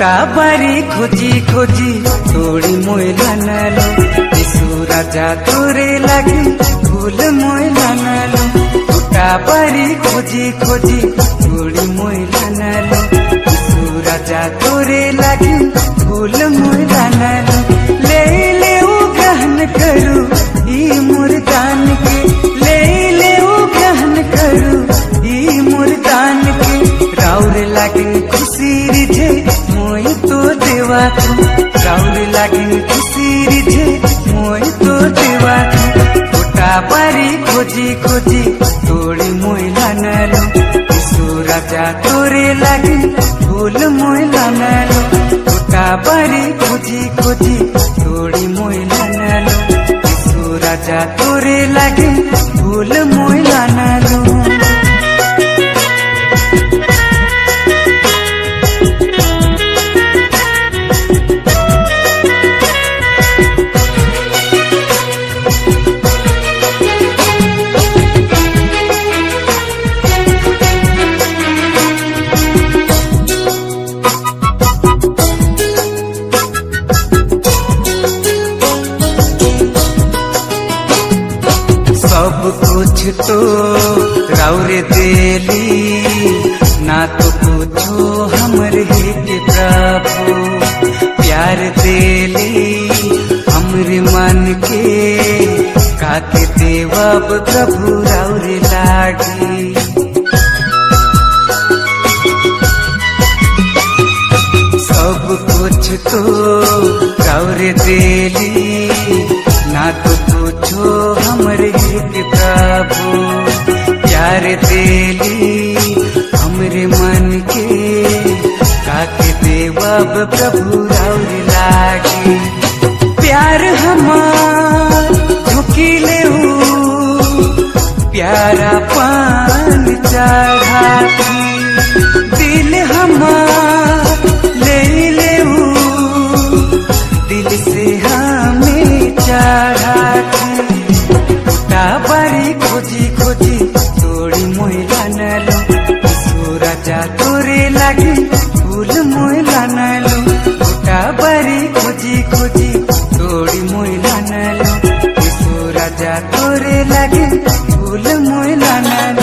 গোটা বাড়ি খোঁজি খোঁজি তোড়ি ময়লা নালো যিশু রাজা তোরে লাগি ফুল ময়লা নালো গোটা বাড়ি খোঁজি খোঁজি তোড়ি ময়লা নালো যিশু রাজা তোরে লাগি ফুল ময়লা নালো ले ले ऊ गहन करू मोई मोई राजा तोरे लागी फूल मोइला नलो गोटा बारी खोजी खोजी तोड़ी मोइला नलो यीशु राजा तोरे लागी फूल कुछ तो राउरे देली ना तो पूछो हमरे के प्रभु। प्यार देली, हमरे मन के, काके देवब प्रभु राउरे लागी। सब कुछ तो राउरे देली, ना तो पूछो हमरे के प्रभु प्यार देली हमरे मन के काके देवब प्रभु राउर लागी। प्यार हमार झुकीले प्यारा पान चढ़ा दिल हमार ले ले दिल से हमें चढ़ा बारी खोजी खोजी खोजी खोजी तोड़ी मोइला नलो यीशु राजा तोरे लगे फूल मोइला नलो